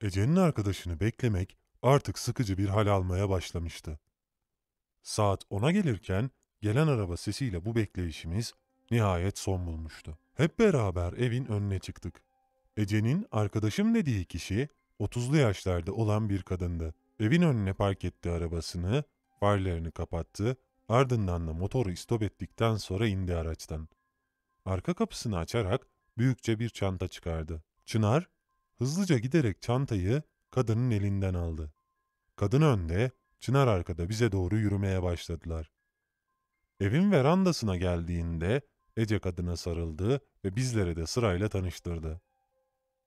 Ece'nin arkadaşını beklemek artık sıkıcı bir hal almaya başlamıştı. Saat 10'a gelirken gelen araba sesiyle bu bekleyişimiz nihayet son bulmuştu. Hep beraber evin önüne çıktık. Ece'nin arkadaşım dediği kişi 30'lu yaşlarda olan bir kadındı. Evin önüne park etti arabasını, farlarını kapattı, ardından da motoru istop ettikten sonra indi araçtan. Arka kapısını açarak büyükçe bir çanta çıkardı. Çınar hızlıca giderek çantayı kadının elinden aldı. Kadın önde, Çınar arkada bize doğru yürümeye başladılar. Evin verandasına geldiğinde Ece kadına sarıldı ve bizlere de sırayla tanıştırdı.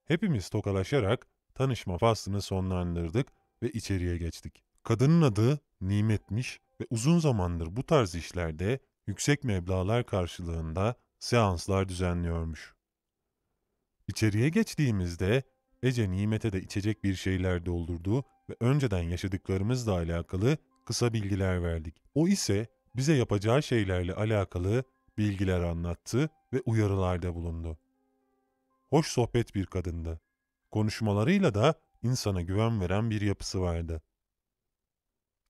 Hepimiz tokalaşarak tanışma faslını sonlandırdık ve içeriye geçtik. Kadının adı Nimetmiş ve uzun zamandır bu tarz işlerde yüksek meblağlar karşılığında seanslar düzenliyormuş. İçeriye geçtiğimizde Ece Nimet'e de içecek bir şeyler doldurdu ve önceden yaşadıklarımızla alakalı kısa bilgiler verdik. O ise bize yapacağı şeylerle alakalı bilgiler anlattı ve uyarılarda bulundu. Hoş sohbet bir kadındı. Konuşmalarıyla da insana güven veren bir yapısı vardı.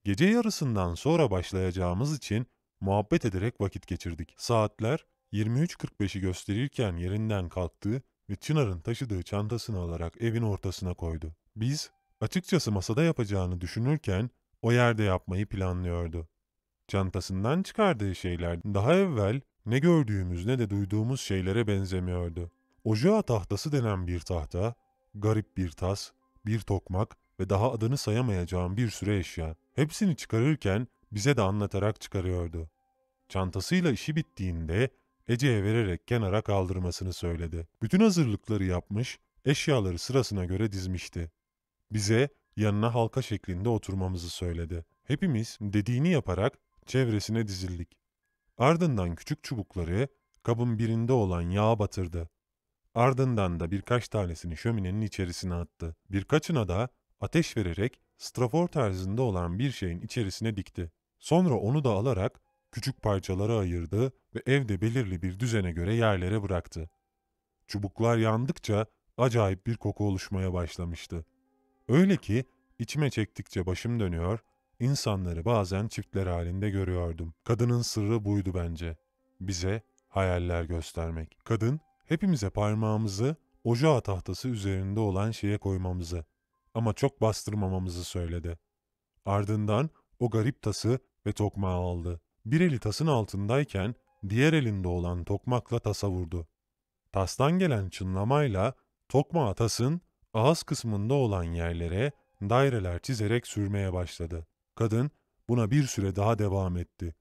Gece yarısından sonra başlayacağımız için muhabbet ederek vakit geçirdik. Saatler 23.45'i gösterirken yerinden kalktı ve Çınar'ın taşıdığı çantasını alarak evin ortasına koydu. Biz açıkçası masada yapacağını düşünürken o yerde yapmayı planlıyordu. Çantasından çıkardığı şeyler daha evvel ne gördüğümüz ne de duyduğumuz şeylere benzemiyordu. Ocağı tahtası denen bir tahta, garip bir tas, bir tokmak ve daha adını sayamayacağım bir sürü eşya. Hepsini çıkarırken bize de anlatarak çıkarıyordu. Çantasıyla işi bittiğinde Ece'ye vererek kenara kaldırmasını söyledi. Bütün hazırlıkları yapmış, eşyaları sırasına göre dizmişti. Bize yanına halka şeklinde oturmamızı söyledi. Hepimiz dediğini yaparak çevresine dizildik. Ardından küçük çubukları kabın birinde olan yağa batırdı. Ardından da birkaç tanesini şöminenin içerisine attı. Birkaçına da ateş vererek strafor tarzında olan bir şeyin içerisine dikti. Sonra onu da alarak küçük parçalara ayırdı ve evde belirli bir düzene göre yerlere bıraktı. Çubuklar yandıkça acayip bir koku oluşmaya başlamıştı. Öyle ki içime çektikçe başım dönüyor, insanları bazen çiftler halinde görüyordum. Kadının sırrı buydu bence. Bize hayaller göstermek. Kadın hepimize parmağımızı ocağı tahtası üzerinde olan şeye koymamızı ama çok bastırmamamızı söyledi. Ardından o garip tası ve tokmağı aldı. Bir eli tasın altındayken diğer elinde olan tokmakla tasa vurdu. Tastan gelen çınlamayla tokmağı tasın ağız kısmında olan yerlere daireler çizerek sürmeye başladı. Kadın buna bir süre daha devam etti.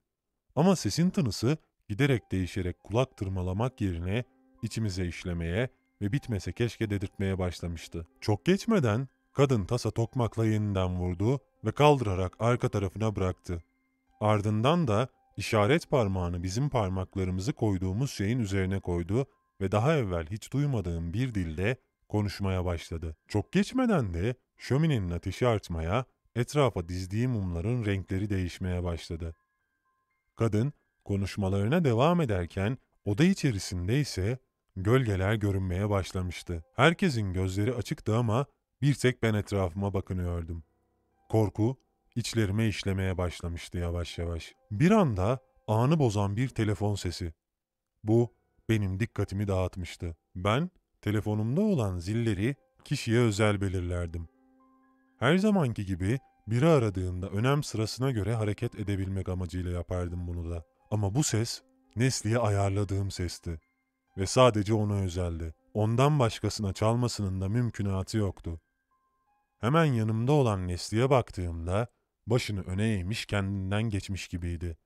Ama sesin tınısı giderek değişerek kulak tırmalamak yerine içimize işlemeye ve bitmese keşke dedirtmeye başlamıştı. Çok geçmeden kadın tasa tokmakla yeniden vurdu ve kaldırarak arka tarafına bıraktı. Ardından da işaret parmağını bizim parmaklarımızı koyduğumuz şeyin üzerine koydu ve daha evvel hiç duymadığım bir dilde konuşmaya başladı. Çok geçmeden de şöminenin ateşi artmaya, etrafa dizdiği mumların renkleri değişmeye başladı. Kadın konuşmalarına devam ederken oda içerisinde ise gölgeler görünmeye başlamıştı. Herkesin gözleri açıktı ama bir tek ben etrafıma bakınıyordum. Korku içlerime işlemeye başlamıştı yavaş yavaş. Bir anda anı bozan bir telefon sesi. Bu benim dikkatimi dağıtmıştı. Ben telefonumda olan zilleri kişiye özel belirlerdim. Her zamanki gibi biri aradığında önem sırasına göre hareket edebilmek amacıyla yapardım bunu da. Ama bu ses Nesli'ye ayarladığım sesti. Ve sadece ona özeldi. Ondan başkasına çalmasının da mümkünatı yoktu. Hemen yanımda olan Nesli'ye baktığımda başını öne eğmiş kendinden geçmiş gibiydi.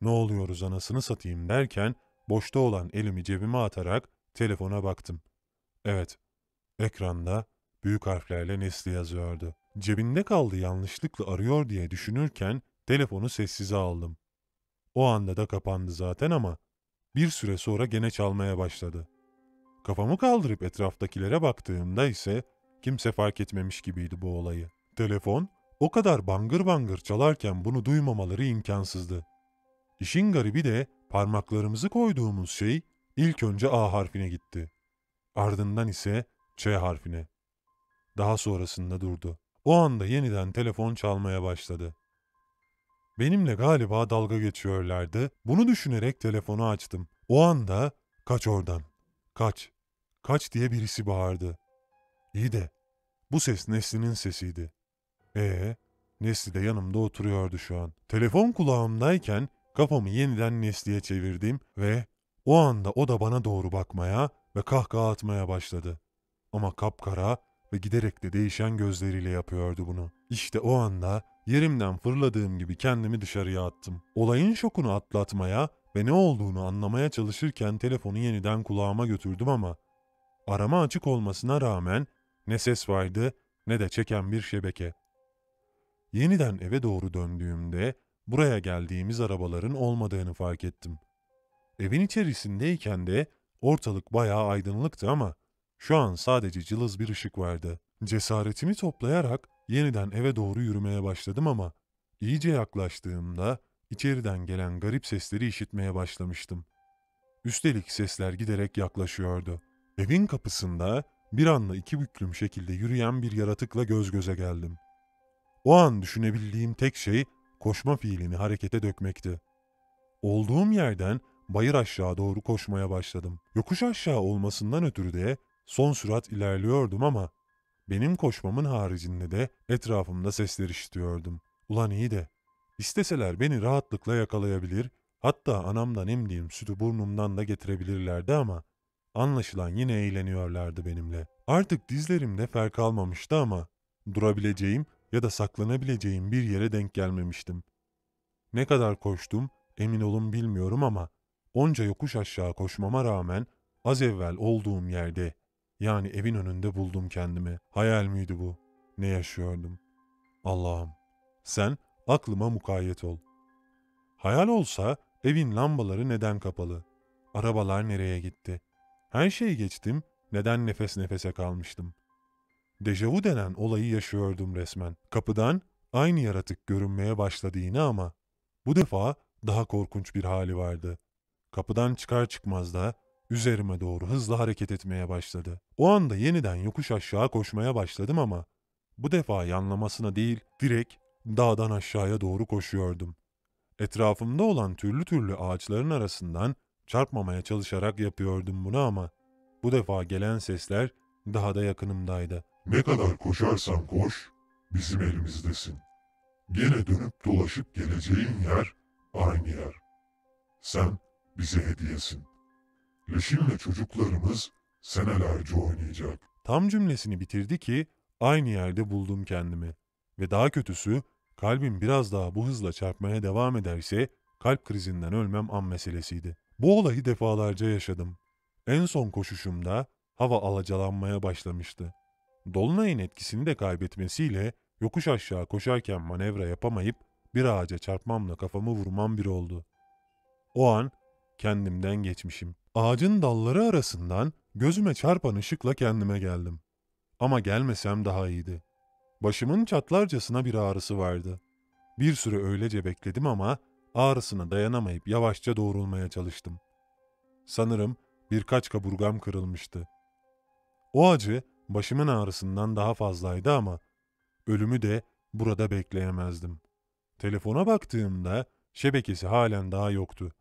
Ne oluyoruz anasını satayım derken boşta olan elimi cebime atarak telefona baktım. Evet, ekranda büyük harflerle Nesli yazıyordu. Cebinde kaldı yanlışlıkla arıyor diye düşünürken telefonu sessize aldım. O anda da kapandı zaten ama bir süre sonra gene çalmaya başladı. Kafamı kaldırıp etraftakilere baktığımda ise kimse fark etmemiş gibiydi bu olayı. Telefon o kadar bangır bangır çalarken bunu duymamaları imkansızdı. İşin garibi de parmaklarımızı koyduğumuz şey ilk önce A harfine gitti. Ardından ise Ç harfine. Daha sonrasında durdu. O anda yeniden telefon çalmaya başladı. Benimle galiba dalga geçiyorlardı. Bunu düşünerek telefonu açtım. O anda kaç oradan, kaç, kaç diye birisi bağırdı. İyi de bu ses Nesli'nin sesiydi. Ee, Nesli de yanımda oturuyordu şu an. Telefon kulağımdayken kafamı yeniden Nesli'ye çevirdim ve o anda o da bana doğru bakmaya ve kahkaha atmaya başladı. Ama kapkara ve giderek de değişen gözleriyle yapıyordu bunu. İşte o anda yerimden fırladığım gibi kendimi dışarıya attım. Olayın şokunu atlatmaya ve ne olduğunu anlamaya çalışırken telefonu yeniden kulağıma götürdüm ama arama açık olmasına rağmen ne ses vardı ne de çeken bir şebeke. Yeniden eve doğru döndüğümde buraya geldiğimiz arabaların olmadığını fark ettim. Evin içerisindeyken de ortalık bayağı aydınlıktı ama şu an sadece cılız bir ışık vardı. Cesaretimi toplayarak yeniden eve doğru yürümeye başladım ama iyice yaklaştığımda içeriden gelen garip sesleri işitmeye başlamıştım. Üstelik sesler giderek yaklaşıyordu. Evin kapısında bir anda iki büklüm şekilde yürüyen bir yaratıkla göz göze geldim. O an düşünebildiğim tek şey koşma fiilini harekete dökmekti. Olduğum yerden bayır aşağı doğru koşmaya başladım. Yokuş aşağı olmasından ötürü de son sürat ilerliyordum ama benim koşmamın haricinde de etrafımda sesler işitiyordum. Ulan iyi de isteseler beni rahatlıkla yakalayabilir, hatta anamdan emdiğim sütü burnumdan da getirebilirlerdi ama anlaşılan yine eğleniyorlardı benimle. Artık dizlerimde fer kalmamıştı ama durabileceğim ya da saklanabileceğim bir yere denk gelmemiştim. Ne kadar koştum emin olun bilmiyorum ama onca yokuş aşağı koşmama rağmen az evvel olduğum yerde yani evin önünde buldum kendimi. Hayal miydi bu? Ne yaşıyordum? Allah'ım sen aklıma mukayyet ol. Hayal olsa evin lambaları neden kapalı? Arabalar nereye gitti? Her şeyi geçtim, neden nefes nefese kalmıştım? Dejavu denen olayı yaşıyordum resmen. Kapıdan aynı yaratık görünmeye başladı yine ama bu defa daha korkunç bir hali vardı. Kapıdan çıkar çıkmaz da üzerime doğru hızlı hareket etmeye başladı. O anda yeniden yokuş aşağı koşmaya başladım ama bu defa yanlamasına değil direkt dağdan aşağıya doğru koşuyordum. Etrafımda olan türlü türlü ağaçların arasından çarpmamaya çalışarak yapıyordum bunu ama bu defa gelen sesler daha da yakınımdaydı. Ne kadar koşarsan koş, bizim elimizdesin. Gene dönüp dolaşıp geleceğin yer aynı yer. Sen bize hediyesin. Leşinle çocuklarımız senelerce oynayacak. Tam cümlesini bitirdi ki aynı yerde buldum kendimi. Ve daha kötüsü kalbim biraz daha bu hızla çarpmaya devam ederse kalp krizinden ölmem an meselesiydi. Bu olayı defalarca yaşadım. En son koşuşumda hava alacalanmaya başlamıştı. Dolunayın etkisini de kaybetmesiyle yokuş aşağı koşarken manevra yapamayıp bir ağaca çarpmamla kafamı vurmam bir oldu. O an kendimden geçmişim. Ağacın dalları arasından gözüme çarpan ışıkla kendime geldim. Ama gelmesem daha iyiydi. Başımın çatlarcasına bir ağrısı vardı. Bir süre öylece bekledim ama ağrısına dayanamayıp yavaşça doğrulmaya çalıştım. Sanırım birkaç kaburgam kırılmıştı. O acı başımın ağrısından daha fazlaydı ama ölümü de burada bekleyemezdim. Telefona baktığımda şebekesi halen daha yoktu.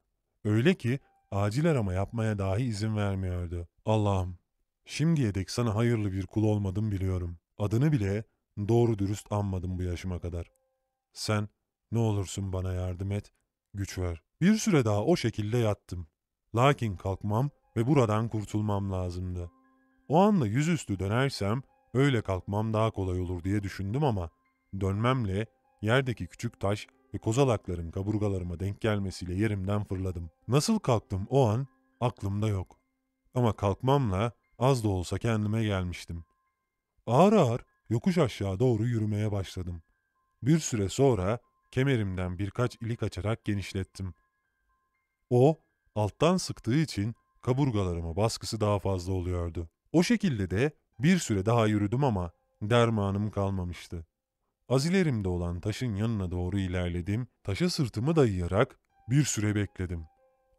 Öyle ki acil arama yapmaya dahi izin vermiyordu. Allah'ım, şimdiye dek sana hayırlı bir kul olmadım biliyorum. Adını bile doğru dürüst anmadım bu yaşıma kadar. Sen ne olursun bana yardım et, güç ver. Bir süre daha o şekilde yattım. Lakin kalkmam ve buradan kurtulmam lazımdı. O anda yüzüstü dönersem öyle kalkmam daha kolay olur diye düşündüm ama dönmemle yerdeki küçük taş ve kozalakların kaburgalarıma denk gelmesiyle yerimden fırladım. Nasıl kalktım o an aklımda yok. Ama kalkmamla az da olsa kendime gelmiştim. Ağır ağır yokuş aşağı doğru yürümeye başladım. Bir süre sonra kemerimden birkaç ilik açarak genişlettim. O alttan sıktığı için kaburgalarıma baskısı daha fazla oluyordu. O şekilde de bir süre daha yürüdüm ama dermanım kalmamıştı. Az ilerimde olan taşın yanına doğru ilerledim, taşa sırtımı dayayarak bir süre bekledim.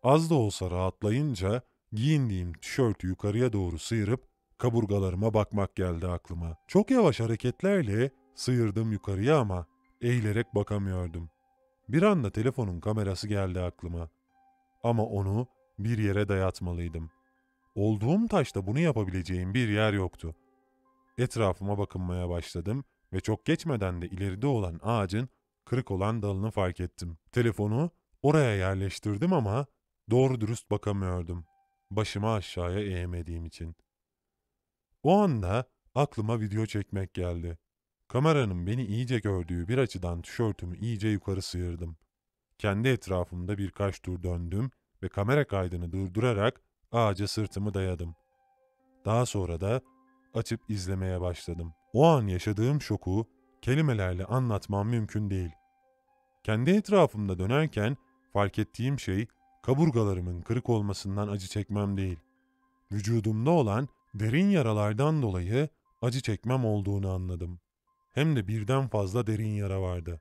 Az da olsa rahatlayınca giyindiğim tişörtü yukarıya doğru sıyırıp Kaburgalarıma bakmak geldi aklıma. Çok yavaş hareketlerle sıyırdım yukarıya ama eğilerek bakamıyordum. Bir anda telefonun kamerası geldi aklıma. Ama onu bir yere dayatmalıydım. Olduğum taşta bunu yapabileceğim bir yer yoktu. Etrafıma bakınmaya başladım ve çok geçmeden de ileride olan ağacın kırık olan dalını fark ettim. Telefonu oraya yerleştirdim ama doğru dürüst bakamıyordum. Başımı aşağıya eğmediğim için. O anda aklıma video çekmek geldi. Kameranın beni iyice gördüğü bir açıdan tişörtümü iyice yukarı sıyırdım. Kendi etrafımda birkaç tur döndüm ve kamera kaydını durdurarak ağaca sırtımı dayadım. Daha sonra da açıp izlemeye başladım. O an yaşadığım şoku kelimelerle anlatmam mümkün değil. Kendi etrafımda dönerken fark ettiğim şey kaburgalarımın kırık olmasından acı çekmem değil. Vücudumda olan derin yaralardan dolayı acı çekmem olduğunu anladım. Hem de birden fazla derin yara vardı.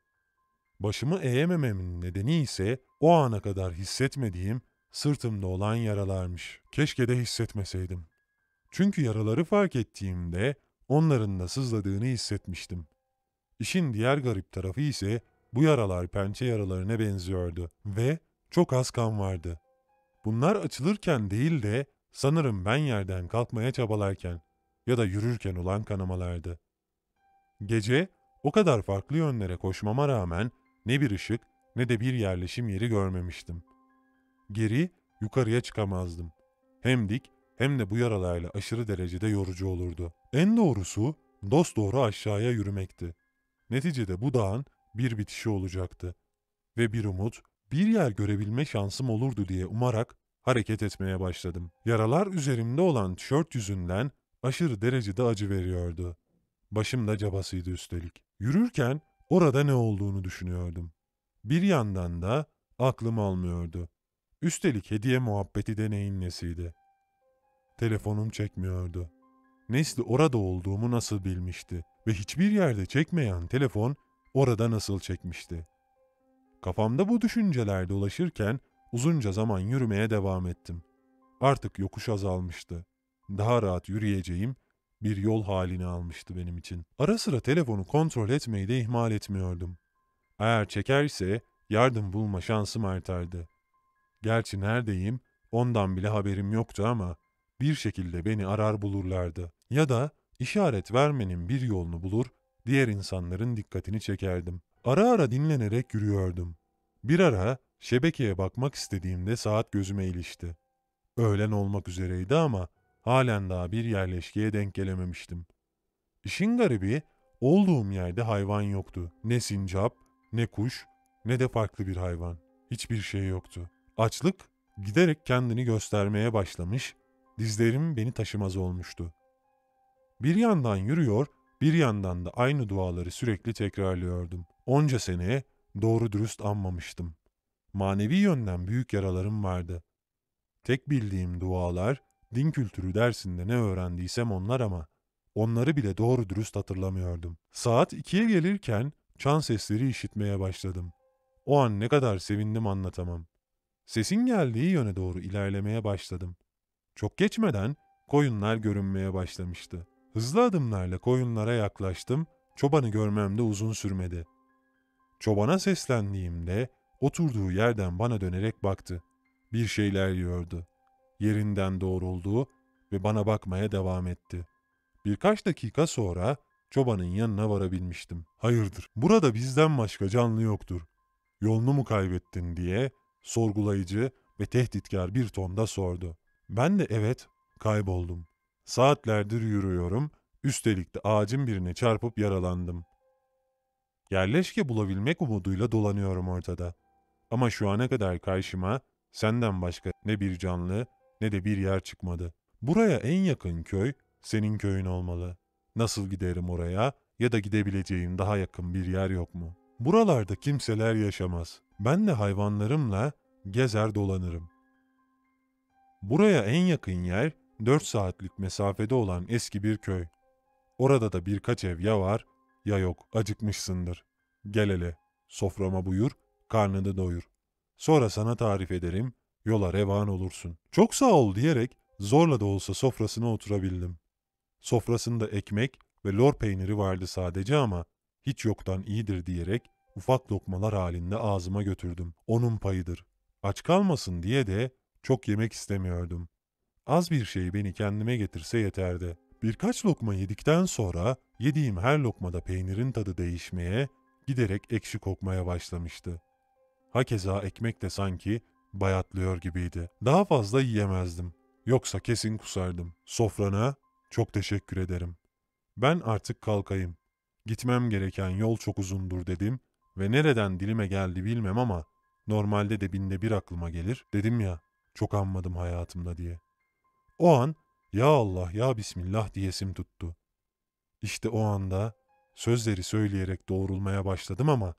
Başımı eğemememin nedeni ise o ana kadar hissetmediğim sırtımda olan yaralarmış. Keşke de hissetmeseydim. Çünkü yaraları fark ettiğimde onların da sızladığını hissetmiştim. İşin diğer garip tarafı ise bu yaralar pençe yaralarına benziyordu ve çok az kan vardı. Bunlar açılırken değil de sanırım ben yerden kalkmaya çabalarken ya da yürürken olan kanamalardı. Gece o kadar farklı yönlere koşmama rağmen ne bir ışık ne de bir yerleşim yeri görmemiştim. Geri yukarıya çıkamazdım. Hem dik hem de bu yaralarla aşırı derecede yorucu olurdu. En doğrusu dosdoğru aşağıya yürümekti. Neticede bu dağın bir bitişi olacaktı. Ve bir umut, bir yer görebilme şansım olurdu diye umarak hareket etmeye başladım. Yaralar üzerimde olan tişört yüzünden aşırı derecede acı veriyordu. Başım da cabasıydı üstelik. Yürürken orada ne olduğunu düşünüyordum. Bir yandan da aklım almıyordu. Üstelik hediye muhabbeti de neyin nesiydi. Telefonum çekmiyordu. Nesli orada olduğumu nasıl bilmişti ve hiçbir yerde çekmeyen telefon orada nasıl çekmişti? Kafamda bu düşünceler dolaşırken uzunca zaman yürümeye devam ettim. Artık yokuş azalmıştı. Daha rahat yürüyeceğim bir yol halini almıştı benim için. Ara sıra telefonu kontrol etmeyi de ihmal etmiyordum. Eğer çekerse yardım bulma şansım artardı. Gerçi neredeyim ondan bile haberim yoktu ama bir şekilde beni arar bulurlardı. Ya da işaret vermenin bir yolunu bulur, diğer insanların dikkatini çekerdim. Ara ara dinlenerek yürüyordum. Bir ara şebekeye bakmak istediğimde saat gözüme ilişti. Öğlen olmak üzereydi ama halen daha bir yerleşkeye denk gelememiştim. İşin garibi olduğum yerde hayvan yoktu. Ne sincap, ne kuş, ne de farklı bir hayvan. Hiçbir şey yoktu. Açlık giderek kendini göstermeye başlamış, dizlerim beni taşımaz olmuştu. Bir yandan yürüyor, bir yandan da aynı duaları sürekli tekrarlıyordum. Onca sene doğru dürüst anmamıştım. Manevi yönden büyük yaralarım vardı. Tek bildiğim dualar, din kültürü dersinde ne öğrendiysem onlar ama onları bile doğru dürüst hatırlamıyordum. Saat ikiye gelirken çan sesleri işitmeye başladım. O an ne kadar sevindim anlatamam. Sesin geldiği yöne doğru ilerlemeye başladım. Çok geçmeden koyunlar görünmeye başlamıştı. Hızlı adımlarla koyunlara yaklaştım, çobanı görmem de uzun sürmedi. Çobana seslendiğimde oturduğu yerden bana dönerek baktı. Bir şeyler yiyordu. Yerinden doğruldu ve bana bakmaya devam etti. Birkaç dakika sonra çobanın yanına varabilmiştim. Hayırdır, burada bizden başka canlı yoktur. Yolunu mu kaybettin diye sorgulayıcı ve tehditkar bir tonda sordu. Ben de evet, kayboldum. Saatlerdir yürüyorum, üstelik de ağacın birine çarpıp yaralandım. Yerleşke bulabilmek umuduyla dolanıyorum ortada. Ama şu ana kadar karşıma senden başka ne bir canlı ne de bir yer çıkmadı. Buraya en yakın köy senin köyün olmalı. Nasıl giderim oraya ya da gidebileceğim daha yakın bir yer yok mu? Buralarda kimseler yaşamaz. Ben de hayvanlarımla gezer dolanırım. Buraya en yakın yer 4 saatlik mesafede olan eski bir köy. Orada da birkaç ev ya var ya yok acıkmışsındır. Gel hele soframa buyur karnını doyur. Sonra sana tarif ederim yola revan olursun. Çok sağ ol diyerek zorla da olsa sofrasına oturabildim. Sofrasında ekmek ve lor peyniri vardı sadece ama hiç yoktan iyidir diyerek ufak lokmalar halinde ağzıma götürdüm. Onun payıdır. Aç kalmasın diye de çok yemek istemiyordum. Az bir şey beni kendime getirse yeterdi. Birkaç lokma yedikten sonra yediğim her lokmada peynirin tadı değişmeye, giderek ekşi kokmaya başlamıştı. Hakeza ekmek de sanki bayatlıyor gibiydi. Daha fazla yiyemezdim. Yoksa kesin kusardım. Sofrana çok teşekkür ederim. Ben artık kalkayım. Gitmem gereken yol çok uzundur dedim ve nereden dilime geldi bilmem ama normalde de binde bir aklıma gelir. Dedim ya çok anmadım hayatımda diye. O an ya Allah ya Bismillah diyesim tuttu. İşte o anda sözleri söyleyerek doğrulmaya başladım ama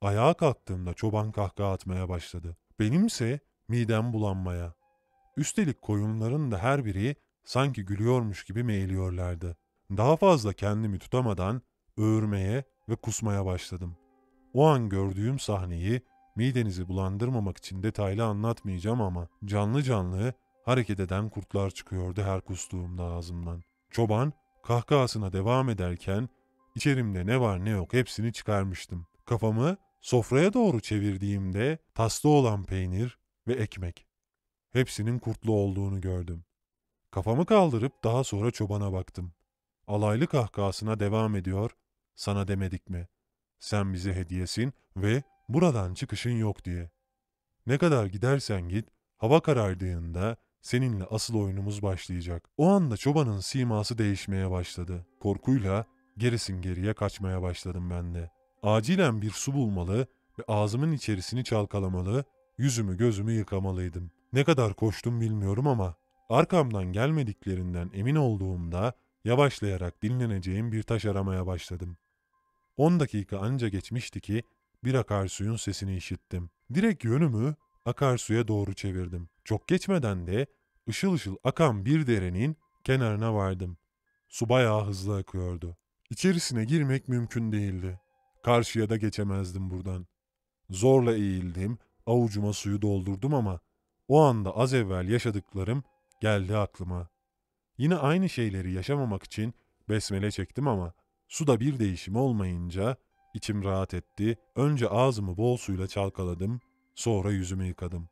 ayağa kalktığımda çoban kahkaha atmaya başladı. Benimse midem bulanmaya. Üstelik koyunların da her biri sanki gülüyormuş gibi meğliyorlardı. Daha fazla kendimi tutamadan öğürmeye ve kusmaya başladım. O an gördüğüm sahneyi midenizi bulandırmamak için detaylı anlatmayacağım ama canlı canlı hareket eden kurtlar çıkıyordu her kustuğumda ağzımdan. Çoban kahkahasına devam ederken içerimde ne var ne yok hepsini çıkarmıştım. Kafamı sofraya doğru çevirdiğimde taslı olan peynir ve ekmek. Hepsinin kurtlu olduğunu gördüm. Kafamı kaldırıp daha sonra çobana baktım. Alaylı kahkahasına devam ediyor, sana demedik mi? Sen bize hediyesin ve buradan çıkışın yok diye. Ne kadar gidersen git, hava karardığında seninle asıl oyunumuz başlayacak. O anda çobanın siması değişmeye başladı. Korkuyla gerisin geriye kaçmaya başladım ben de. Acilen bir su bulmalı ve ağzımın içerisini çalkalamalı, yüzümü gözümü yıkamalıydım. Ne kadar koştum bilmiyorum ama arkamdan gelmediklerinden emin olduğumda yavaşlayarak dinleneceğim bir taş aramaya başladım. 10 dakika anca geçmişti ki bir akarsuyun sesini işittim. Direkt yönümü akarsuya doğru çevirdim. Çok geçmeden de ışıl ışıl akan bir derenin kenarına vardım. Su bayağı hızlı akıyordu. İçerisine girmek mümkün değildi. Karşıya da geçemezdim buradan. Zorla eğildim, avucuma suyu doldurdum ama o anda az evvel yaşadıklarım geldi aklıma. Yine aynı şeyleri yaşamamak için besmele çektim ama suda bir değişim olmayınca içim rahat etti. Önce ağzımı bol suyla çalkaladım, sonra yüzümü yıkadım.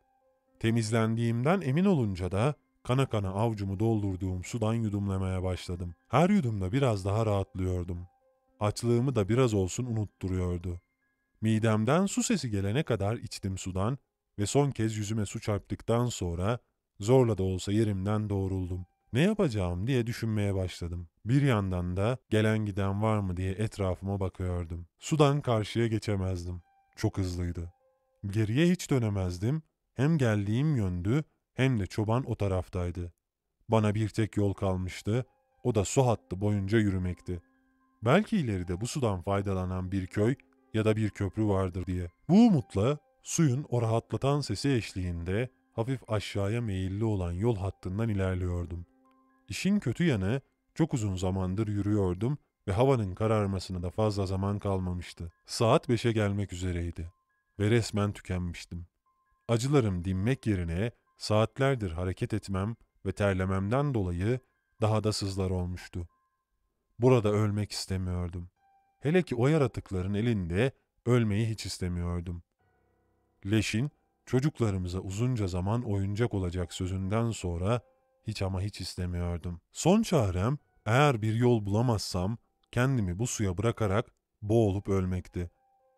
Temizlendiğimden emin olunca da kana kana avcumu doldurduğum sudan yudumlamaya başladım. Her yudumda biraz daha rahatlıyordum. Açlığımı da biraz olsun unutturuyordu. Midemden su sesi gelene kadar içtim sudan ve son kez yüzüme su çarptıktan sonra zorla da olsa yerimden doğruldum. Ne yapacağım diye düşünmeye başladım. Bir yandan da gelen giden var mı diye etrafıma bakıyordum. Sudan karşıya geçemezdim. Çok hızlıydı. Geriye hiç dönemezdim. Hem geldiğim yöndü hem de çoban o taraftaydı. Bana bir tek yol kalmıştı. O da su hattı boyunca yürümekti. Belki ileride bu sudan faydalanan bir köy ya da bir köprü vardır diye. Bu umutla suyun o rahatlatan sesi eşliğinde hafif aşağıya meyilli olan yol hattından ilerliyordum. İşin kötü yanı çok uzun zamandır yürüyordum ve havanın kararmasına da fazla zaman kalmamıştı. Saat beşe gelmek üzereydi ve resmen tükenmiştim. Acılarım dinmek yerine saatlerdir hareket etmem ve terlememden dolayı daha da sızlar olmuştu. Burada ölmek istemiyordum. Hele ki o yaratıkların elinde ölmeyi hiç istemiyordum. Leşin çocuklarımıza uzunca zaman oyuncak olacak sözünden sonra hiç ama hiç istemiyordum. Son çarem eğer bir yol bulamazsam kendimi bu suya bırakarak boğulup ölmekti.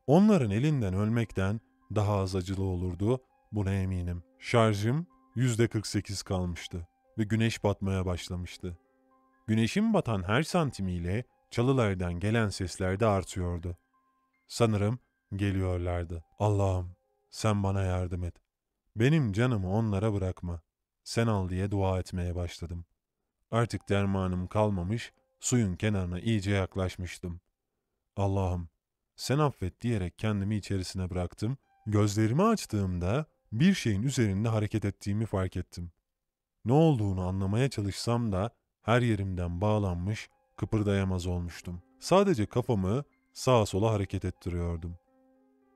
Onların elinden ölmekten daha az acılı olurdu, buna eminim. Şarjım yüzde 48 kalmıştı ve güneş batmaya başlamıştı. Güneşin batan her santimiyle çalılardan gelen sesler de artıyordu. Sanırım geliyorlardı. Allah'ım sen bana yardım et. Benim canımı onlara bırakma. Sen al diye dua etmeye başladım. Artık dermanım kalmamış, suyun kenarına iyice yaklaşmıştım. Allah'ım sen affet diyerek kendimi içerisine bıraktım. Gözlerimi açtığımda bir şeyin üzerinde hareket ettiğimi fark ettim. Ne olduğunu anlamaya çalışsam da her yerimden bağlanmış, kıpırdayamaz olmuştum. Sadece kafamı sağa sola hareket ettiriyordum.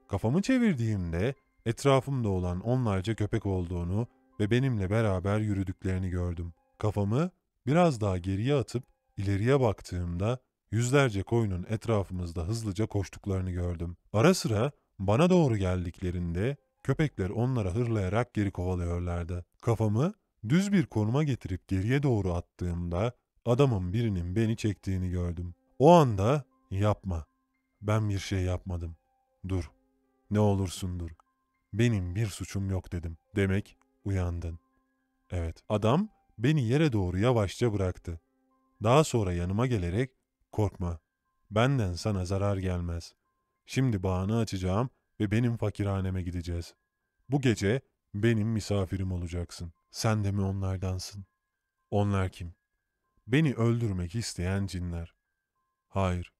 Kafamı çevirdiğimde etrafımda olan onlarca köpek olduğunu ve benimle beraber yürüdüklerini gördüm. Kafamı biraz daha geriye atıp İleriye baktığımda yüzlerce koyunun etrafımızda hızlıca koştuklarını gördüm. Ara sıra bana doğru geldiklerinde köpekler onlara hırlayarak geri kovalıyorlardı. Kafamı düz bir konuma getirip geriye doğru attığımda adamın birinin beni çektiğini gördüm. O anda yapma. Ben bir şey yapmadım. Dur. Ne olursun dur. Benim bir suçum yok dedim. Demek uyandın. Evet. Adam beni yere doğru yavaşça bıraktı. Daha sonra yanıma gelerek korkma. Benden sana zarar gelmez. Şimdi bağını açacağım ve benim fakirhaneme gideceğiz. Bu gece benim misafirim olacaksın. Sen de mi onlardansın? Onlar kim? Beni öldürmek isteyen cinler. Hayır.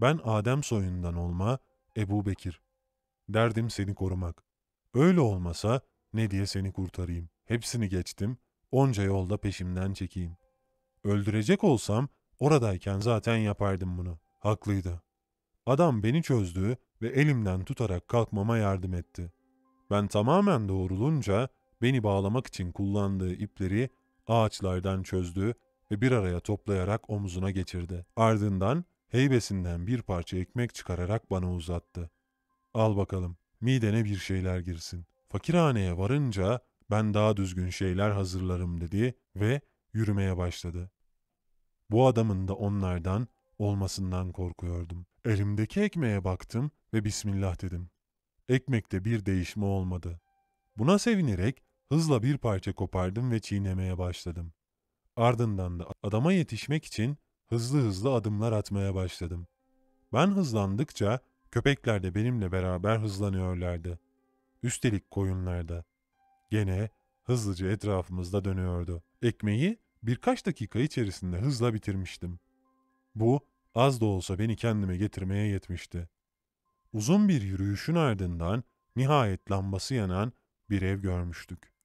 Ben Adem soyundan olma Ebu Bekir. Derdim seni korumak. Öyle olmasa ne diye seni kurtarayım. Hepsini geçtim. Onca yolda peşimden çekeyim. Öldürecek olsam oradayken zaten yapardım bunu. Haklıydı. Adam beni çözdü ve elimden tutarak kalkmama yardım etti. Ben tamamen doğrulunca beni bağlamak için kullandığı ipleri ağaçlardan çözdü ve bir araya toplayarak omuzuna geçirdi. Ardından heybesinden bir parça ekmek çıkararak bana uzattı. Al bakalım, midene bir şeyler girsin. Fakirhaneye varınca ben daha düzgün şeyler hazırlarım dedi ve yürümeye başladı. Bu adamın da onlardan olmasından korkuyordum. Elimdeki ekmeğe baktım ve Bismillah dedim. Ekmekte bir değişme olmadı. Buna sevinerek hızla bir parça kopardım ve çiğnemeye başladım. Ardından da adama yetişmek için hızlı hızlı adımlar atmaya başladım. Ben hızlandıkça köpekler de benimle beraber hızlanıyorlardı. Üstelik koyunlar da. Gene hızlıca etrafımızda dönüyordu. Ekmeği birkaç dakika içerisinde hızla bitirmiştim. Bu az da olsa beni kendime getirmeye yetmişti. Uzun bir yürüyüşün ardından nihayet lambası yanan bir ev görmüştük.